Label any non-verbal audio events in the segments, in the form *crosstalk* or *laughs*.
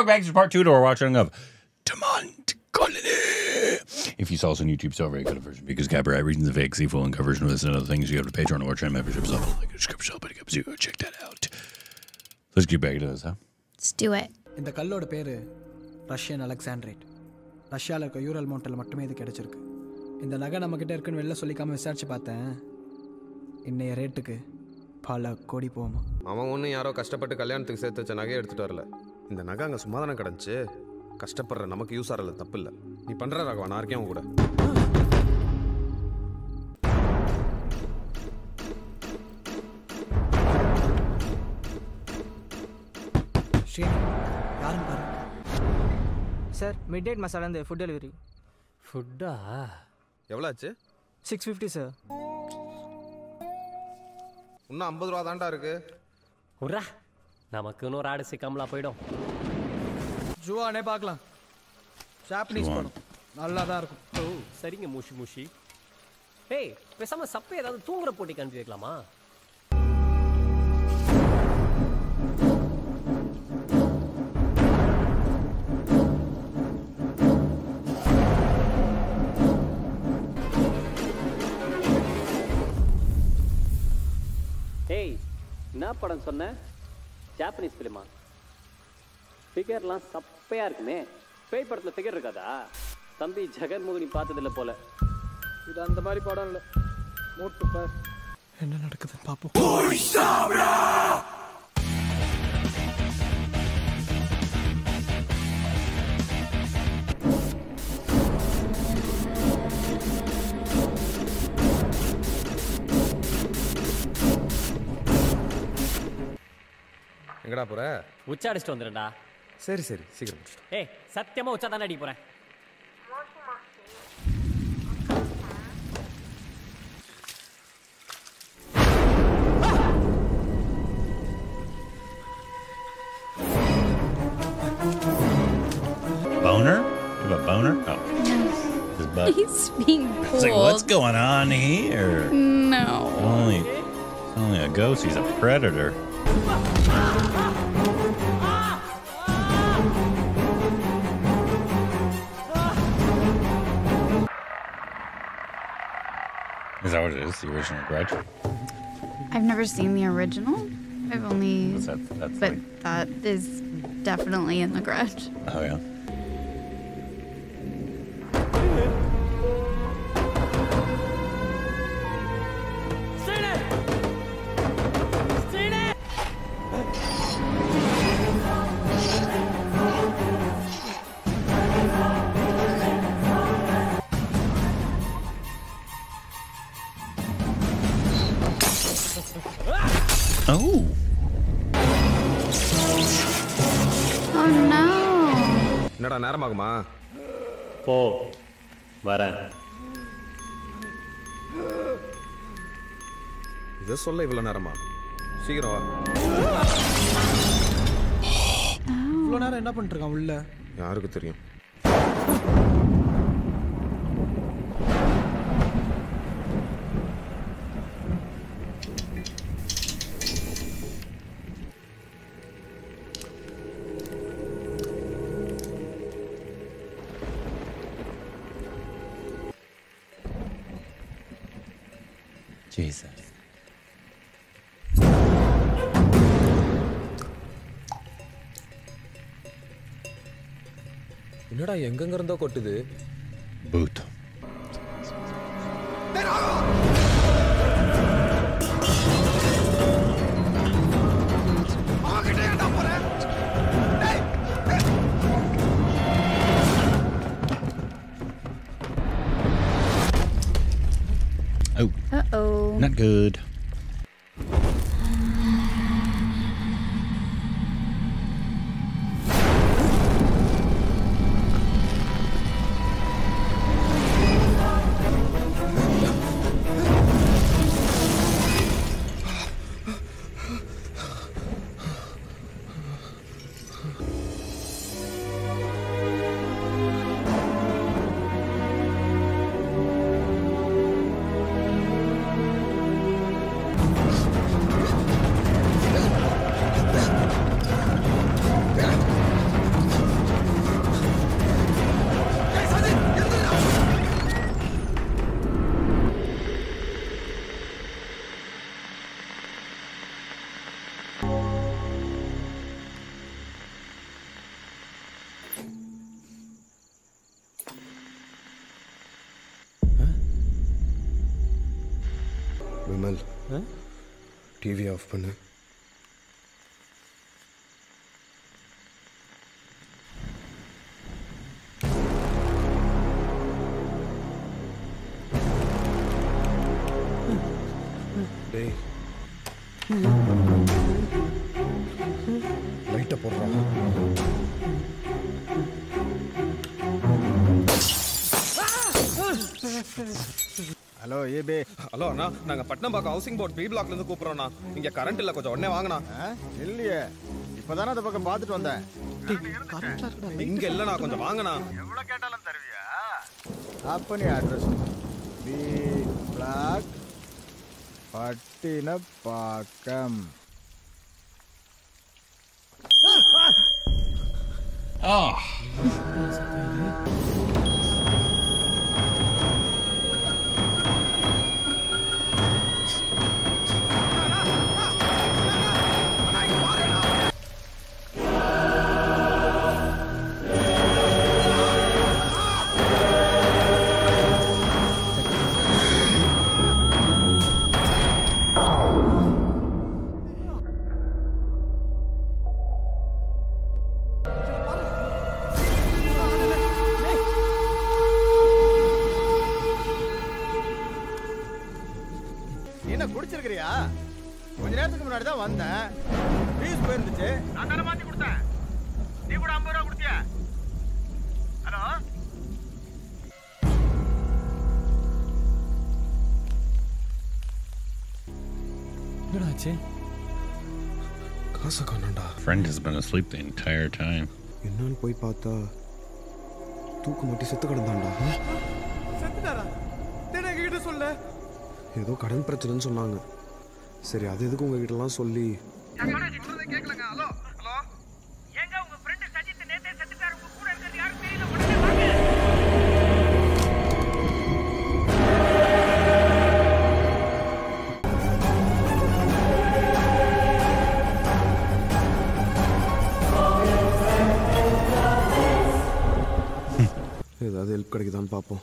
Joke Bags Part 2 to our watching of Demand Colony. If you saw us on YouTube, so very good version because copyright reasons the fake full and version of this and other things, you go to Patreon or Channel memberships level, like the description, but you go check that out. Let's get back to this, huh? Let's do it. இந்த கல்லோட பேர் Russian அலெக்சாண்ட்ரேட் ரஷ்யாவில் இருக்க Ural மவுண்டில் மட்டுமே இது கிடைச்சிருக்கு இந்த நகை நம்மக்கிட்ட இருக்குன்னு வெளில சொல்லிக்காம விசாரிச்சு பார்த்தேன் இன்னைய ரேட்டுக்கு பல கோடி போகுமா அவன் ஒன்றும் யாரோ கஷ்டப்பட்டு கல்யாணத்துக்கு சேர்த்து வச்ச நகையை எடுத்துட்டு வரல இந்த நகை அங்கே சும்மா தானே கிடந்துச்சு. கஷ்டப்படுற நமக்கு யூஸ் ஆகல தப்பு இல்லை நீ பண்ணுற ராகவா நான் இருக்கேன் கூட. யாருன்னு பாரு. Sir midnight masala food delivery ஃபுட்டா எவ்வளோ ஆச்சு சிக்ஸ் ஃபிஃப்டி சார் இன்னும் ஐம்பது ரூபா தான்டா இருக்கு. உர்ரா. நமக்குன்னு ஒரு ஆடு சிக்காமலா போயிடும். ஜுவானே பார்க்கலாம். ஜாப்பனீஸ். படம். நல்லா தான் இருக்கும். ஓ சரிங்க மூஷி மூஷி. ஏய் பேசாம சப்பை ஏதாவது தூங்குற போட்டிக்கு அனுப்பி வைக்கலாமா? ஏய் என்ன படம் சொன்ன? ஜாப்பனீஸ் ஃபிலிமா ஃபிகர்லாம் சப்பையா இருக்குமே. பேய் படத்துல ஃபிகர் இருக்காதா? தம்பி ஜெகன்மோகினி பார்த்ததில்ல போல. இது அந்த மாதிரி படம் இல்லை. மூட்டு பார் என்ன நடக்குதுன்னு பார்ப்போம் எங்கடா போற உச்சா அடிச்சுட்டு வந்துடும்டா சரி சரி சீக்கிரம் முடிச்சிட்டு ஏய் சத்தியமா உச்சா தானே அடிக்க போறேன் Boner? You have a boner? Oh. His butt. He's being It's like, what's pulled. going on here? No. Only, it's only a ghost. He's a predator. Is that what it is? The original Grudge? I've never seen the original. I've only. That's But like, that is definitely in the grudge. oh yeah. என்னடா நேரமாகுமா? போ. வரேன். இதை சொல்ல இவ்வளோ நேரமா? சீக்கிரம் வா. இவ்வளோ நேரம் என்ன பண்ணிட்டு இருக்கான் உள்ள? யாருக்கு தெரியும்? என்னடா எங்கெங்க இருந்தோ கொட்டுது Boot. டிவி ஆஃப் பண்ணு டேய் ஏபே ஹலோ அண்ணா நாங்கள் பட்னம்பாக்கம் ஹவுசிங் போர்ட் பி பிளாக்ல இருந்து கூப்பிட்றோண்ணா இங்கே கரண்ட் இல்லை கொஞ்சம் உடனே வாங்கண்ணா. இல்லையே. இப்பதானே அந்த பக்கம் பார்த்துட்டு வந்தேன். இங்கே இல்லைண்ணா கொஞ்சம் வாங்கண்ணா. அப்ப நீ address B block Pattinapakkam. Oh. நீ என்னடாச்சு? காசை காணாண்டா Friend has been asleep the entire time. என்னன்னு போய் பார்த்தா தூக்கு மாட்டி செத்து கிடந்தாண்டா செத்துட்டாரா? தேட எங்ககிட்ட சொல்ல. ஏதோ கடன் பிரச்சனைன்னு சொன்னாங்க. சரி அது எதுக்கு உங்ககிட்டலாம் சொல்லி ஏதாவது ஹெல்ப் கிடைக்குதான்னு பார்ப்போம்.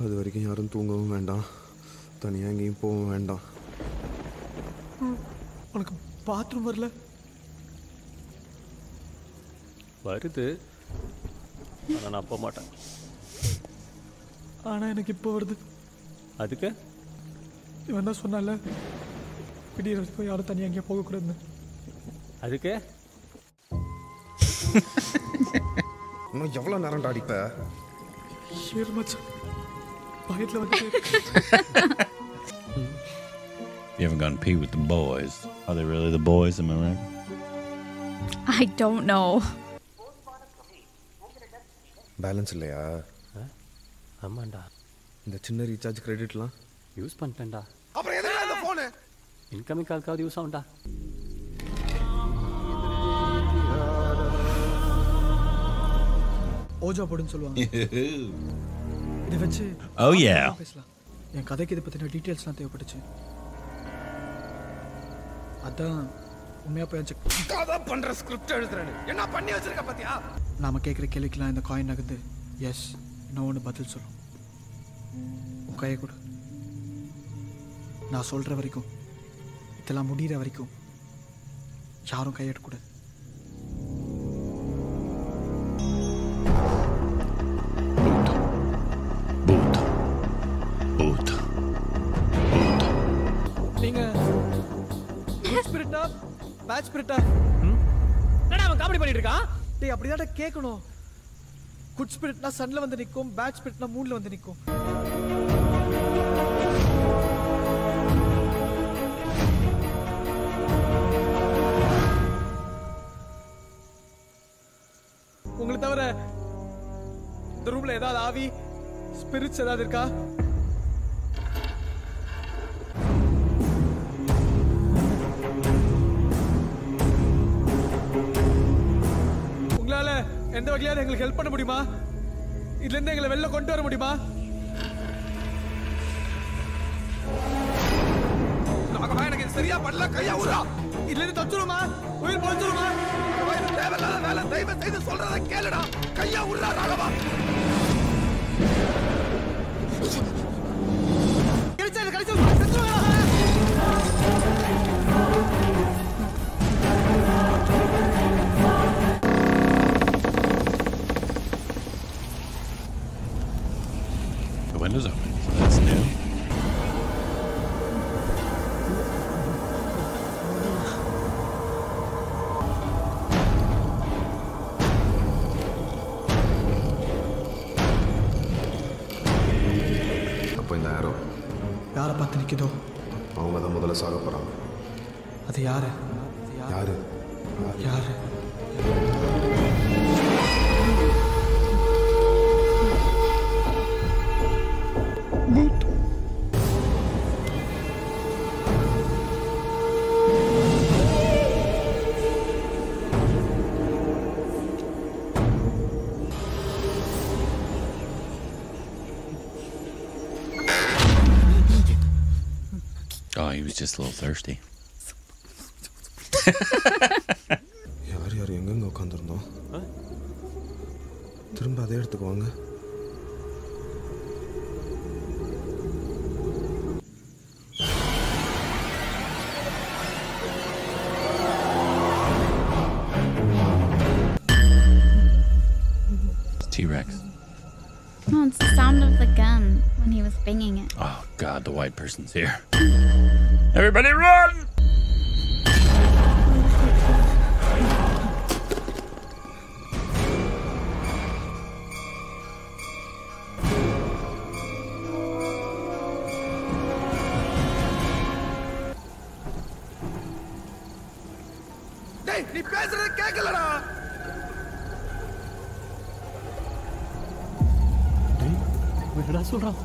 அது வரைக்கும் யாரும் தூங்கவும் வேண்டாம். தனியாக எங்கேயும் போகவும் வேண்டாம். உனக்கு பாத்ரூம் வரல? வருது. ஆனால் நான் போக மாட்டேன். ஆனா எனக்கு இப்போ வருது. அதுக்கு? இவன் தான் சொன்னால? விடிய வரைக்கும் யாரும் தனியாக எங்கேயும் போகக்கூடாதுன்னு. அதுக்கு? இன்னும் எவ்வளோ நேரம்டா அடிப்ப ஷேர் மச்சான் பயத்தில் வந்து You haven't gone pee with the boys. Are they really the boys? Am I right? I don't know. Balance இல்லையா ஆமாண்டா இந்த சின்ன ரீசார்ஜ் கிரெடிட்லாம் யூஸ் பண்ணிட்டேன்டா அப்புறம் எதுக்கு இந்த ஃபோனு இன்கமிங் கால்க்காவது யூஸ் ஆகும்டா ஓஜா போடுன்னு சொல்லுவாங்க. *laughs* இதை வச்சு Oh, yeah. பேசலாம். என் கதைக்கு இதை பற்றின டீட்டெயில்ஸ்லாம் தேவைப்பட்டுச்சு. அதான் உண்மையாக போய் கதை பண்ற ஸ்கிரிப்ட் எழுதுறேன்னு. என்ன பண்ணி வச்சிருக்க பாத்தியா? நாம கேட்குற கேள்விக்கெல்லாம் இந்த காயின் நகர்ந்து எஸ் நோன்னு பதில் சொல்லும். உன் கையை கொடு. நான் சொல்கிற வரைக்கும் இதெல்லாம் முடிகிற வரைக்கும் யாரும் கையெடுக்கூடாது ஸ்பிரிட்டா என்னடா அவன் காமெடி பண்ணிட்டு இருக்கான்? டேய் அப்படிதான்டா கேட்கணும் குட் ஸ்பிரிட்னா சன்ல வந்து நிற்கும் பேட் ஸ்பிரிட்னா மூன்ல வந்து நிற்கும் உங்களை தவிர இந்த ரூம்ல ஏதாவது ஆவி ஸ்பிரிட்ஸ் ஏதாவது இருக்கா? வகையாவது எங்களுக்கு ஹெல்ப் பண்ண முடியுமா? இதுல இருந்து எங்களை வெளில கொண்டு வர முடியுமா? எனக்கு இது சரியா பண்ணல கையா விடுறா இதுல இருந்து தச்சுருமா உயிர் பொழைச்சிருமா இது தேவையில்லாத வேலை. தயவு செய்து சொல்றத கேளுடா. கையா விடுறா ராகவா நிற்குதோ அவங்க தான் முதல்ல சாக போகிறாங்க அது யாரு? யாரு? யாரு? was just a little thirsty. யார் யார் எங்கெங்க உட்காந்துருந்தோம் திரும்ப அதே இடத்துக்கு வாங்க It's T Rex. No, it's the sound of the gun when he was banging it. Oh, God, the white person's here. Everybody run! டேய் நீ பேசுறது கேட்கலடா என்னடா சொல்றான்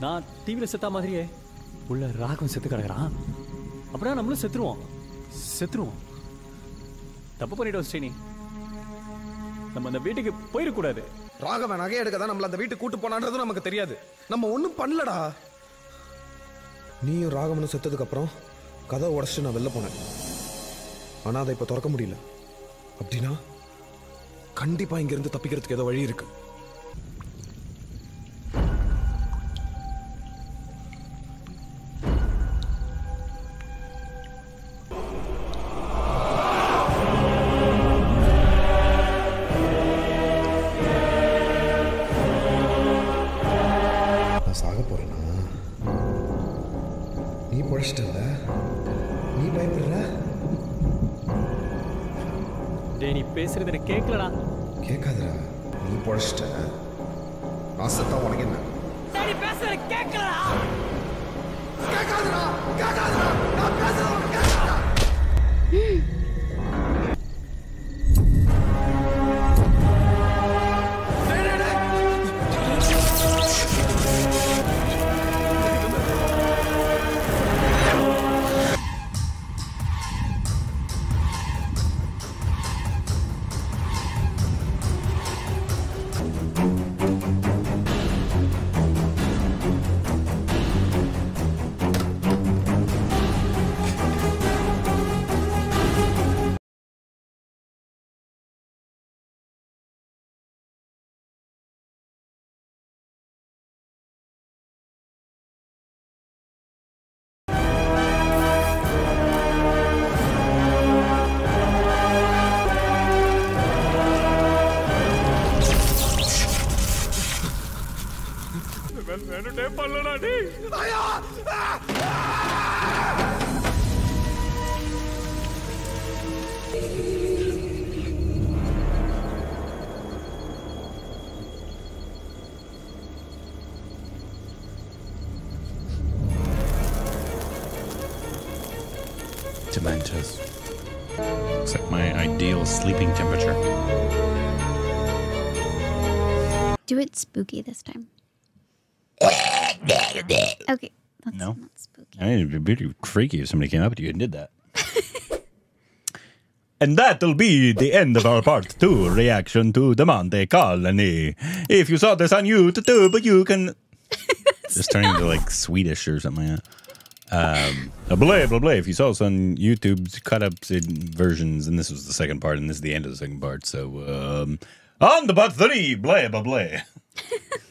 நான் டிவியில் செத்தா மாதிரியே. உள்ள ராகம் செத்து கிடக்குறான். அப்படின்னா நம்மளும் செத்துருவோம். செத்துருவோம். தப்பு பண்ணிட்டோம் ஸ்ரீனி. நம்ம அந்த வீட்டுக்கு போயிடக்கூடாது. ராகவன் நகை எடுக்க தான் நம்மள அந்த வீட்டுக்கு கூட்டு போனான்றதும் நமக்கு தெரியாது. நம்ம ஒன்றும் பண்ணலடா. நீயும் ராகவனும் செத்ததுக்கு அப்புறம் கதை உடச்சிட்டு நான் வெளில போனேன். ஆனால் அதை இப்போ திறக்க முடியல. அப்படின்னா கண்டிப்பா இங்கிருந்து தப்பிக்கிறதுக்கு ஏதோ வழி இருக்கு. செத்தா உனக்கு என்ன? கேட்காதடா கேட்காதடா. நான் பேசுறது உனக்கு கேட்காதடா Dementos. Looks like my ideal sleeping temperature. Do it spooky this time. Okay, that's No. not spooky. I mean, it'd be pretty freaky if somebody came up to you and did that. *laughs* and that'll be the end of our part two reaction to the Monte Colony. If you saw this on YouTube, too, but you can. *laughs* Just turning into like Swedish or something like that. Um, blah, blah, blah. If you saw this on YouTube, cut up versions, and this was the second part, and this is the end of the second part. So, um, on to part three, blah, blah, blah. *laughs*